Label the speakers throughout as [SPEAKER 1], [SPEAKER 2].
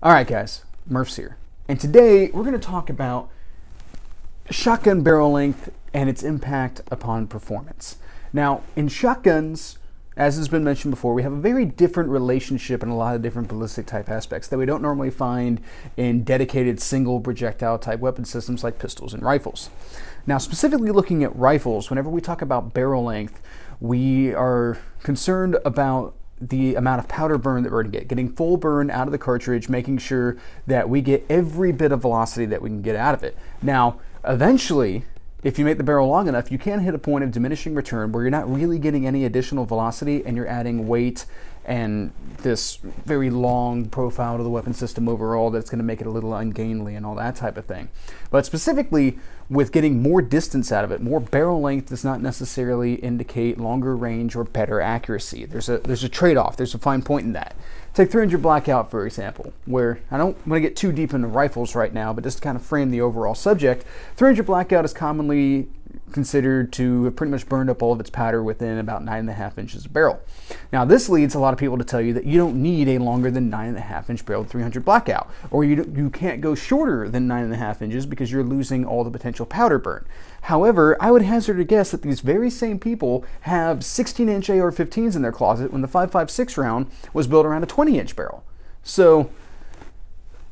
[SPEAKER 1] All right, guys, Murph's here. And today we're going to talk about shotgun barrel length and its impact upon performance. Now, in shotguns, as has been mentioned before, we have a very different relationship in a lot of different ballistic type aspects that we don't normally find in dedicated single projectile type weapon systems like pistols and rifles. Now, specifically looking at rifles, whenever we talk about barrel length, we are concerned about the amount of powder burn that we're to get, getting full burn out of the cartridge, making sure that we get every bit of velocity that we can get out of it. Now, eventually, if you make the barrel long enough, you can hit a point of diminishing return where you're not really getting any additional velocity and you're adding weight and this very long profile to the weapon system overall that's going to make it a little ungainly and all that type of thing. But specifically with getting more distance out of it, more barrel length does not necessarily indicate longer range or better accuracy. There's a there's a trade-off. There's a fine point in that. Take 300 Blackout for example, where I don't want to get too deep into rifles right now, but just to kind of frame the overall subject, 300 Blackout is commonly considered to have pretty much burned up all of its powder within about nine and a half inches of barrel. Now, this leads a lot of people to tell you that you don't need a longer than nine and a half inch barrel 300 blackout, or you, you can't go shorter than nine and a half inches because you're losing all the potential powder burn. However, I would hazard a guess that these very same people have 16 inch AR 15s in their closet when the 5.56 round was built around a 20 inch barrel. So,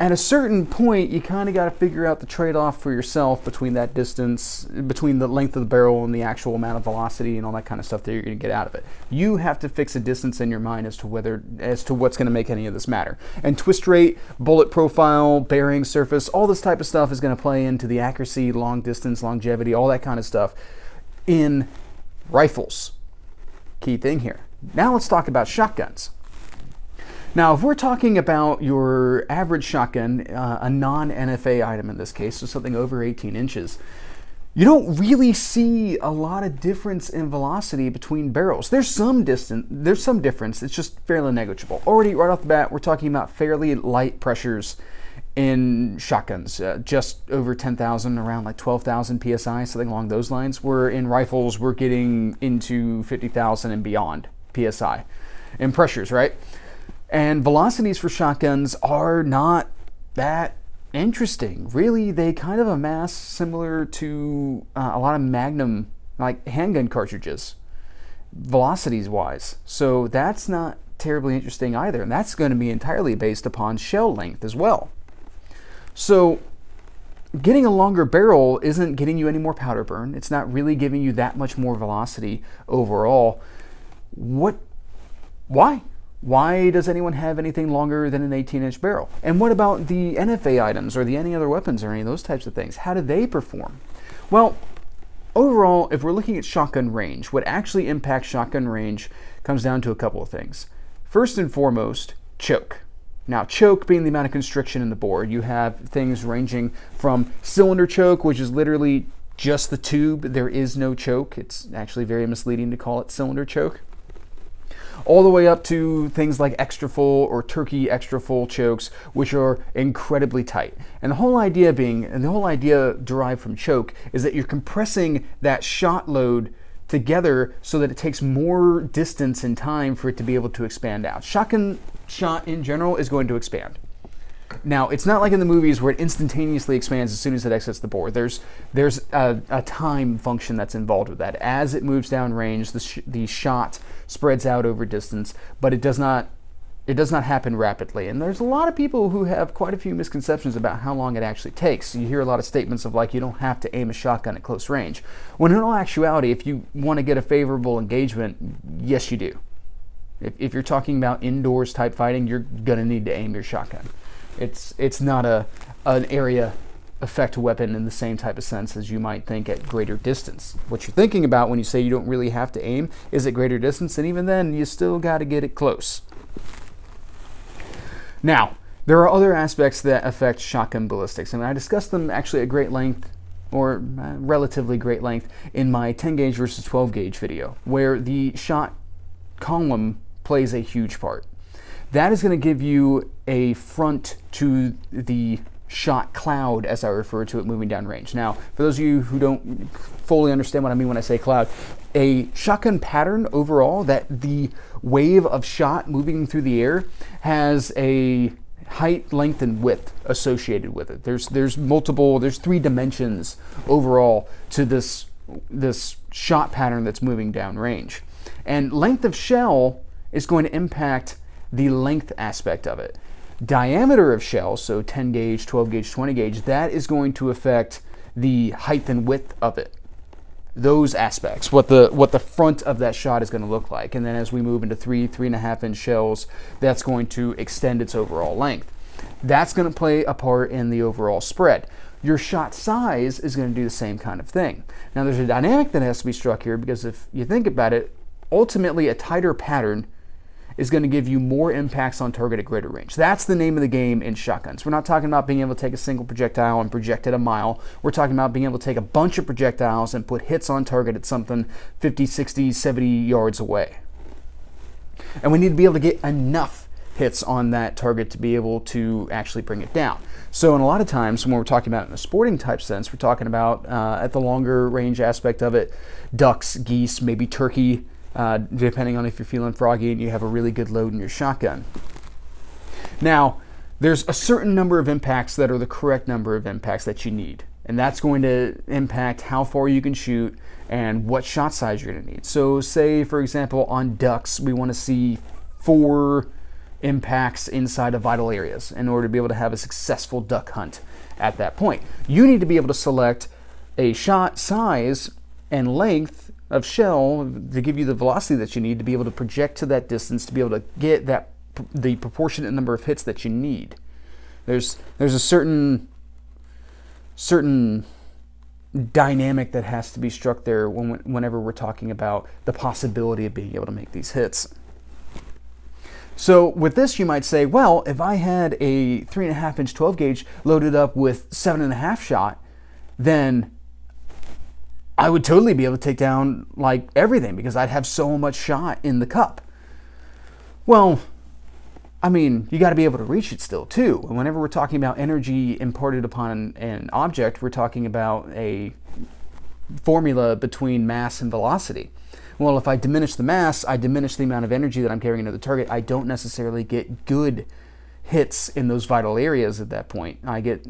[SPEAKER 1] at a certain point, you kind of got to figure out the trade off for yourself between that distance, between the length of the barrel and the actual amount of velocity and all that kind of stuff that you're going to get out of it. You have to fix a distance in your mind as to whether, as to what's going to make any of this matter. And twist rate, bullet profile, bearing surface, all this type of stuff is going to play into the accuracy, long distance, longevity, all that kind of stuff in rifles. Key thing here. Now let's talk about shotguns. Now, if we're talking about your average shotgun, uh, a non-NFA item in this case, so something over 18 inches, you don't really see a lot of difference in velocity between barrels. There's some distance, there's some difference. It's just fairly negligible. Already right off the bat, we're talking about fairly light pressures in shotguns, uh, just over 10,000, around like 12,000 psi, something along those lines. Where in rifles, we're getting into 50,000 and beyond psi in pressures, right? And velocities for shotguns are not that interesting. Really, they kind of amass similar to uh, a lot of Magnum, like handgun cartridges, velocities wise. So that's not terribly interesting either. And that's going to be entirely based upon shell length as well. So getting a longer barrel isn't getting you any more powder burn. It's not really giving you that much more velocity overall. What? Why? Why does anyone have anything longer than an 18 inch barrel? And what about the NFA items or the any other weapons or any of those types of things? How do they perform? Well, overall, if we're looking at shotgun range, what actually impacts shotgun range comes down to a couple of things. First and foremost, choke. Now, choke being the amount of constriction in the bore, you have things ranging from cylinder choke, which is literally just the tube. There is no choke. It's actually very misleading to call it cylinder choke all the way up to things like extra full or turkey extra full chokes, which are incredibly tight. And the whole idea being, and the whole idea derived from choke, is that you're compressing that shot load together so that it takes more distance and time for it to be able to expand out. Shotgun shot in general is going to expand. Now, it's not like in the movies where it instantaneously expands as soon as it exits the bore. There's there's a, a time function that's involved with that. As it moves down range, the, sh the shot spreads out over distance, but it does not it does not happen rapidly. And there's a lot of people who have quite a few misconceptions about how long it actually takes. You hear a lot of statements of like, you don't have to aim a shotgun at close range. When in all actuality, if you want to get a favorable engagement, yes, you do. If, if you're talking about indoors type fighting, you're going to need to aim your shotgun. It's it's not a an area effect weapon in the same type of sense as you might think at greater distance. What you're thinking about when you say you don't really have to aim is at greater distance, and even then, you still got to get it close. Now, there are other aspects that affect shotgun ballistics, and I discussed them actually at great length or uh, relatively great length in my 10 gauge versus 12 gauge video, where the shot column plays a huge part. That is going to give you a front to the shot cloud, as I refer to it, moving down range. Now, for those of you who don't fully understand what I mean when I say cloud, a shotgun pattern overall, that the wave of shot moving through the air has a height, length, and width associated with it. There's there's multiple. There's three dimensions overall to this this shot pattern that's moving down range, and length of shell is going to impact the length aspect of it. Diameter of shell, so 10 gauge, 12 gauge, 20 gauge, that is going to affect the height and width of it those aspects, what the what the front of that shot is going to look like, and then as we move into three, three and a half inch shells, that's going to extend its overall length. That's going to play a part in the overall spread. Your shot size is going to do the same kind of thing. Now, there's a dynamic that has to be struck here because if you think about it, ultimately a tighter pattern is going to give you more impacts on target at greater range. That's the name of the game in shotguns. We're not talking about being able to take a single projectile and project it a mile. We're talking about being able to take a bunch of projectiles and put hits on target at something 50, 60, 70 yards away. And we need to be able to get enough hits on that target to be able to actually bring it down. So, in a lot of times when we're talking about in a sporting type sense, we're talking about uh, at the longer range aspect of it, ducks, geese, maybe turkey, uh, depending on if you're feeling froggy and you have a really good load in your shotgun. Now, there's a certain number of impacts that are the correct number of impacts that you need. And that's going to impact how far you can shoot and what shot size you're going to need. So, say, for example, on ducks, we want to see four impacts inside of vital areas in order to be able to have a successful duck hunt at that point. You need to be able to select a shot size and length of shell to give you the velocity that you need to be able to project to that distance to be able to get that the proportionate number of hits that you need. There's there's a certain certain dynamic that has to be struck there when, whenever we're talking about the possibility of being able to make these hits. So with this, you might say, well, if I had a three and a half inch 12 gauge loaded up with seven and a half shot, then I would totally be able to take down like everything because I'd have so much shot in the cup. Well, I mean, you got to be able to reach it still too. And whenever we're talking about energy imparted upon an object, we're talking about a formula between mass and velocity. Well, if I diminish the mass, I diminish the amount of energy that I'm carrying into the target. I don't necessarily get good hits in those vital areas at that point. I get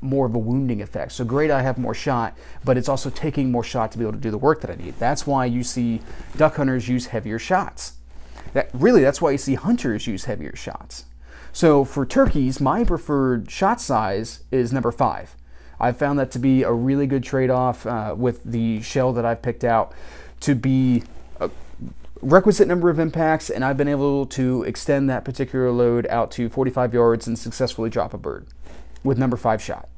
[SPEAKER 1] more of a wounding effect. So great, I have more shot, but it's also taking more shot to be able to do the work that I need. That's why you see duck hunters use heavier shots. That really, that's why you see hunters use heavier shots. So for turkeys, my preferred shot size is number five. I've found that to be a really good trade-off uh, with the shell that I've picked out to be a requisite number of impacts, and I've been able to extend that particular load out to 45 yards and successfully drop a bird with number five shot.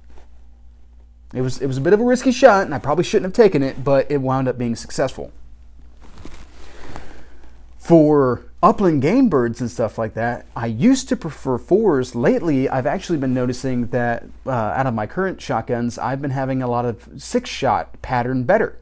[SPEAKER 1] It was, it was a bit of a risky shot, and I probably shouldn't have taken it, but it wound up being successful. For upland game birds and stuff like that, I used to prefer fours. Lately, I've actually been noticing that uh, out of my current shotguns, I've been having a lot of six shot pattern better.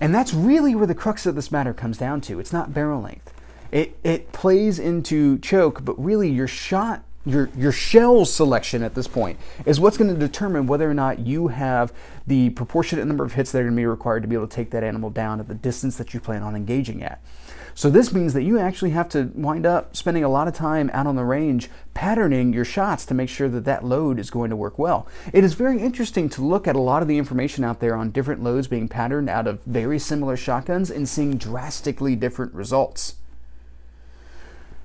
[SPEAKER 1] And that's really where the crux of this matter comes down to. It's not barrel length. It, it plays into choke, but really your shot your, your shell selection at this point is what's going to determine whether or not you have the proportionate number of hits that are going to be required to be able to take that animal down at the distance that you plan on engaging at. So this means that you actually have to wind up spending a lot of time out on the range patterning your shots to make sure that that load is going to work well. It is very interesting to look at a lot of the information out there on different loads being patterned out of very similar shotguns and seeing drastically different results.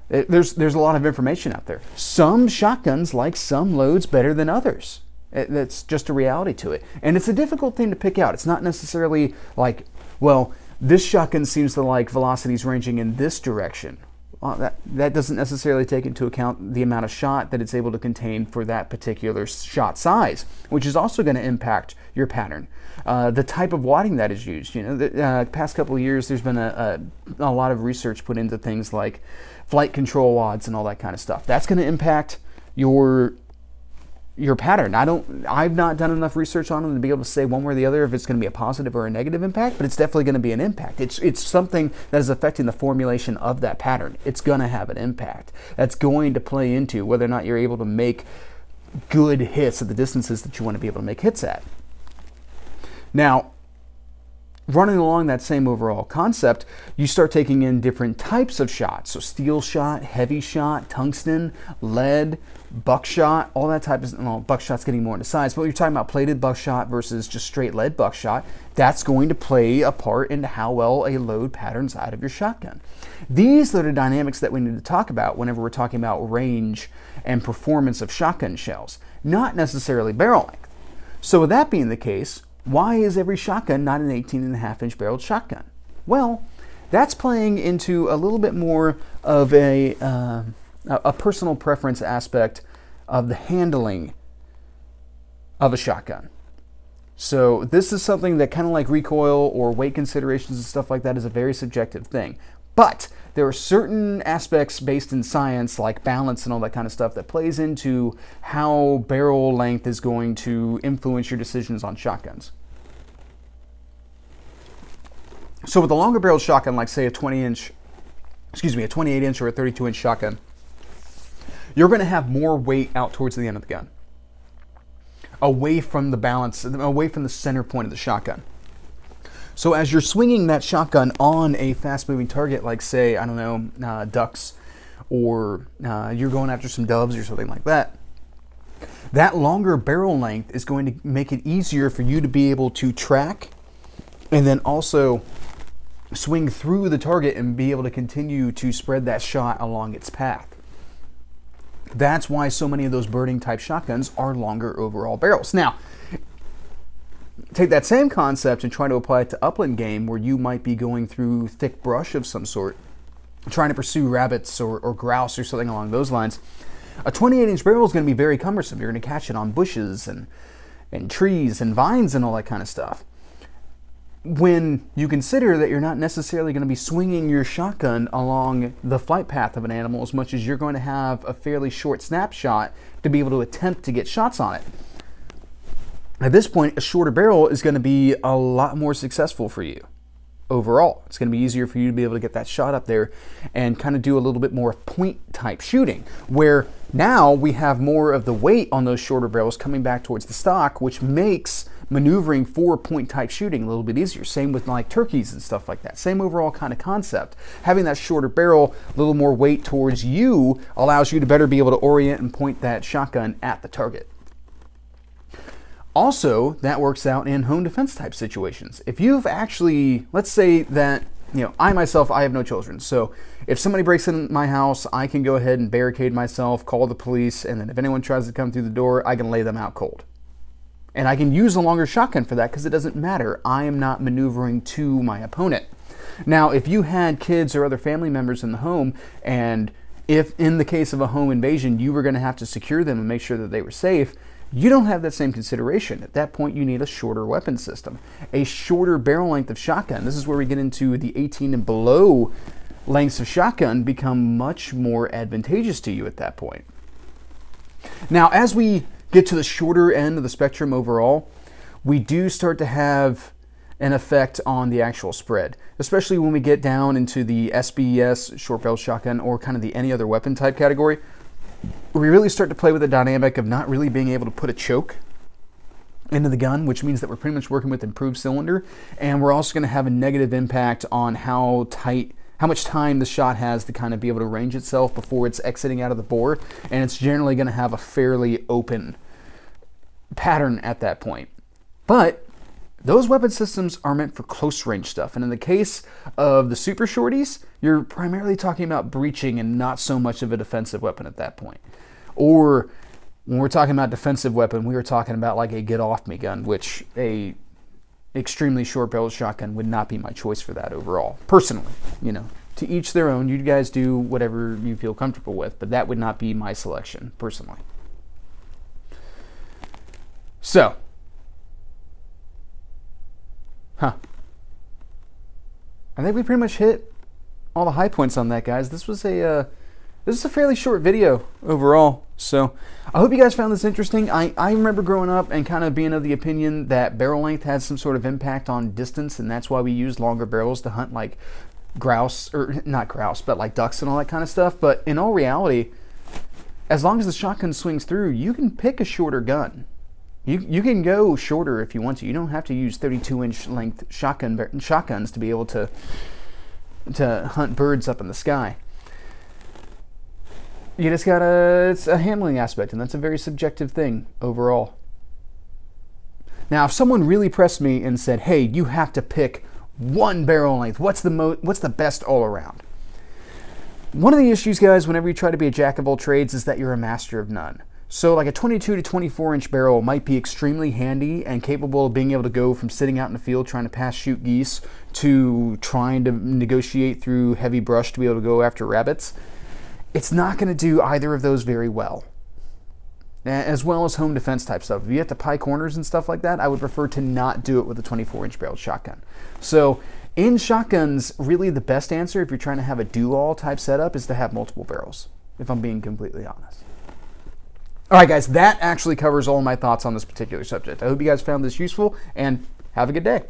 [SPEAKER 1] It, there's, there's a lot of information out there. Some shotguns like some loads better than others. It, that's just a reality to it. And it's a difficult thing to pick out. It's not necessarily like, well, this shotgun seems to like velocities ranging in this direction. Well, that, that doesn't necessarily take into account the amount of shot that it's able to contain for that particular shot size, which is also going to impact your pattern. Uh, the type of wadding that is used. You know, the uh, past couple of years, there's been a, a, a lot of research put into things like flight control wads and all that kind of stuff. That's going to impact your your pattern. I don't I've not done enough research on them to be able to say one way or the other if it's going to be a positive or a negative impact, but it's definitely going to be an impact. It's it's something that is affecting the formulation of that pattern. It's going to have an impact. That's going to play into whether or not you're able to make good hits at the distances that you want to be able to make hits at. Now, running along that same overall concept, you start taking in different types of shots. So steel shot, heavy shot, tungsten, lead, buckshot, all that type of well, buckshot's getting more into size, but you're talking about plated buckshot versus just straight lead buckshot, that's going to play a part into how well a load patterns out of your shotgun. These are the dynamics that we need to talk about whenever we're talking about range and performance of shotgun shells, not necessarily barrel length. So with that being the case, why is every shotgun not an 18 and a half inch barreled shotgun? Well, that's playing into a little bit more of a, uh, a personal preference aspect of the handling of a shotgun. So this is something that kind of like recoil or weight considerations and stuff like that is a very subjective thing. But there are certain aspects based in science, like balance and all that kind of stuff, that plays into how barrel length is going to influence your decisions on shotguns. So with a longer barrel shotgun, like say a 20 inch, excuse me, a 28 inch or a 32 inch shotgun, you're going to have more weight out towards the end of the gun, away from the balance, away from the center point of the shotgun. So as you're swinging that shotgun on a fast-moving target, like say, I don't know, uh, ducks, or uh, you're going after some doves or something like that, that longer barrel length is going to make it easier for you to be able to track and then also swing through the target and be able to continue to spread that shot along its path. That's why so many of those birding type shotguns are longer overall barrels. Now, take that same concept and try to apply it to upland game where you might be going through thick brush of some sort, trying to pursue rabbits or, or grouse or something along those lines. A 28 inch barrel is going to be very cumbersome. You're going to catch it on bushes and, and trees and vines and all that kind of stuff. When you consider that you're not necessarily going to be swinging your shotgun along the flight path of an animal as much as you're going to have a fairly short snapshot to be able to attempt to get shots on it. At this point, a shorter barrel is going to be a lot more successful for you overall. It's going to be easier for you to be able to get that shot up there and kind of do a little bit more point type shooting, where now we have more of the weight on those shorter barrels coming back towards the stock, which makes maneuvering for point type shooting a little bit easier. Same with like turkeys and stuff like that. Same overall kind of concept. Having that shorter barrel, a little more weight towards you allows you to better be able to orient and point that shotgun at the target. Also, that works out in home defense type situations. If you've actually, let's say that, you know, I myself, I have no children. So if somebody breaks in my house, I can go ahead and barricade myself, call the police, and then if anyone tries to come through the door, I can lay them out cold. And I can use a longer shotgun for that because it doesn't matter. I am not maneuvering to my opponent. Now, if you had kids or other family members in the home, and if in the case of a home invasion, you were going to have to secure them and make sure that they were safe, you don't have that same consideration. At that point, you need a shorter weapon system, a shorter barrel length of shotgun. This is where we get into the 18 and below lengths of shotgun become much more advantageous to you at that point. Now, as we get to the shorter end of the spectrum overall, we do start to have an effect on the actual spread, especially when we get down into the SBS short barrel shotgun or kind of the any other weapon type category we really start to play with the dynamic of not really being able to put a choke into the gun, which means that we're pretty much working with improved cylinder, and we're also going to have a negative impact on how tight, how much time the shot has to kind of be able to range itself before it's exiting out of the bore, and it's generally going to have a fairly open pattern at that point. But those weapon systems are meant for close range stuff. And in the case of the super shorties, you're primarily talking about breaching and not so much of a defensive weapon at that point. Or when we're talking about defensive weapon, we were talking about like a get off me gun, which a extremely short barrel shotgun would not be my choice for that overall. Personally, you know, to each their own. You guys do whatever you feel comfortable with, but that would not be my selection personally. So, Huh. I think we pretty much hit all the high points on that, guys. This was a uh, this is a fairly short video overall. So I hope you guys found this interesting. I, I remember growing up and kind of being of the opinion that barrel length had some sort of impact on distance, and that's why we use longer barrels to hunt like grouse, or not grouse, but like ducks and all that kind of stuff. But in all reality, as long as the shotgun swings through, you can pick a shorter gun You, you can go shorter if you want to. You don't have to use 32 inch length shotgun shotguns to be able to to hunt birds up in the sky. You just gotta it's a handling aspect, and that's a very subjective thing overall. Now, if someone really pressed me and said, "Hey, you have to pick one barrel length. What's the mo- What's the best all around?" One of the issues, guys, whenever you try to be a jack of all trades, is that you're a master of none. So, like a 22 to 24 inch barrel might be extremely handy and capable of being able to go from sitting out in the field trying to pass shoot geese to trying to negotiate through heavy brush to be able to go after rabbits. It's not going to do either of those very well as well as home defense type stuff. If you have to pie corners and stuff like that, I would prefer to not do it with a 24 inch barrel shotgun. So, in shotguns, really the best answer if you're trying to have a do all type setup is to have multiple barrels, if I'm being completely honest. All right, guys, that actually covers all my thoughts on this particular subject. I hope you guys found this useful and have a good day.